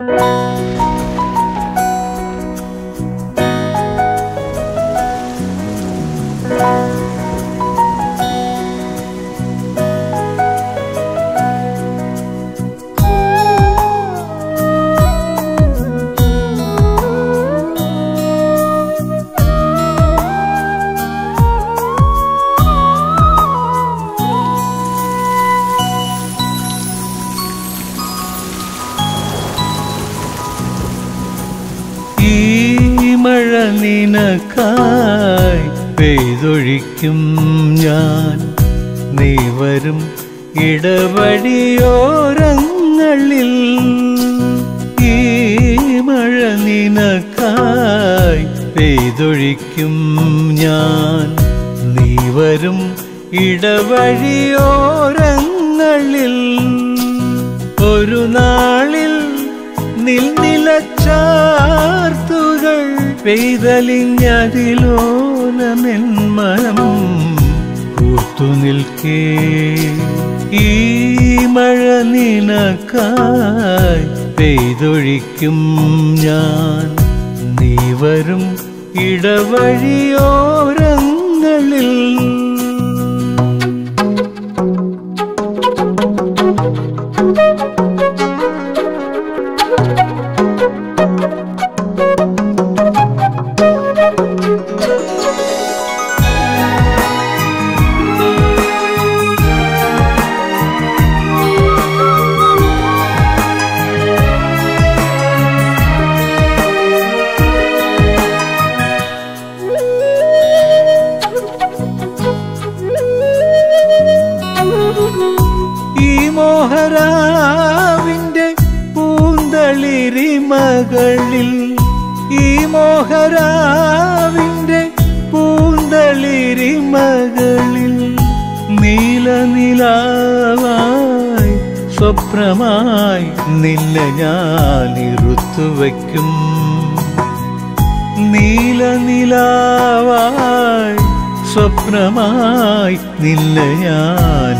ഈ മഴ നിനക്കായി പെയ്തൊഴിക്കും ഞാൻ. നീ വരും ഇടവഴിയോരങ്ങളിൽ. ഈ മഴ നിനക്കായി പെയ്തൊഴിക്കും ഞാൻ. നീ വരും ഇടവഴിയോരങ്ങളിൽ. ഒരു നാളിൽ നിൽനിലച്ചാർത്തുകൾ പെയ്തലിഞ്ഞതിലോലമെൻ മനം പൂത്തുനിൽക്കേ ഈ മഴ നിനക്കായി പെയ്തൊഴിക്കും ഞാൻ. നീ വരും ഇടവഴിയോരങ്ങളിൽ പൂന്തളിരി പൂന്തളിരിമകളിൽ. ഈ മോഹരാവിന്റെ പൂന്തളിരിമകളിൽ നീലനിലാവായി സ്വപ്നമായി നില്ല ഞാൻ ഇരുത്തുവയ്ക്കും നീലനിലാവായി സ്വപ്നമായി നിന്നെ ഞാൻ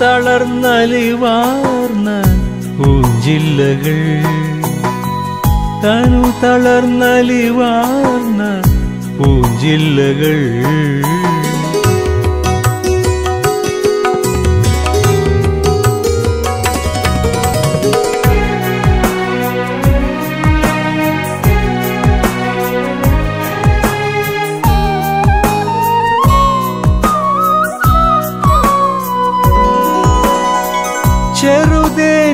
തളർന്നലിവാർന്ന പൂഞ്ചില്ലകൾ. തനു തളർന്നലിവാർന്ന പൂഞ്ചില്ലകൾ.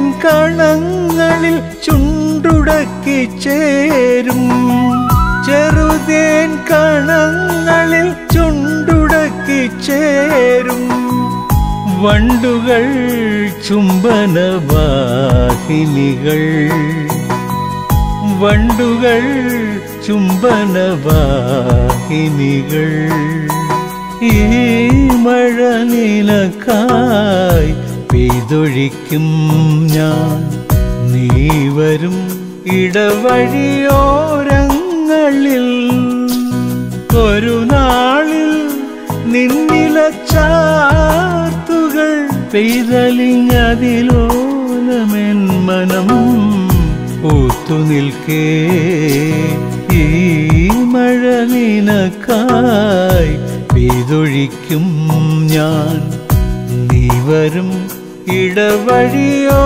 കണങ്ങളിൽ ചുണ്ടുടക്കി ചേരും. ചെറുതേൻ കണങ്ങളിൽ ചുണ്ടുടക്കി ചേരും. വണ്ടുകൾ ചുംബനവാഹിനികൾ. വണ്ടുകൾ ചുംബനവാഹിനികൾ. ഈ മഴ നിനക്കായി പെയ്തൊഴിക്കും ഞാൻ. നീ വരും ഇടവഴിയോരങ്ങളിൽ. ഒരു നാളിൽ നിന്നിലച്ചാർത്തുകൾ പെയ്തലിങ്ങതിലോലമേൻ മനം പൂത്തു നിൽക്കേ. ഈ മഴ നിനക്കായി പെയ്തൊഴിക്കും ഞാൻ. നീ വരും ഇടവഴിയോരങ്ങളിൽ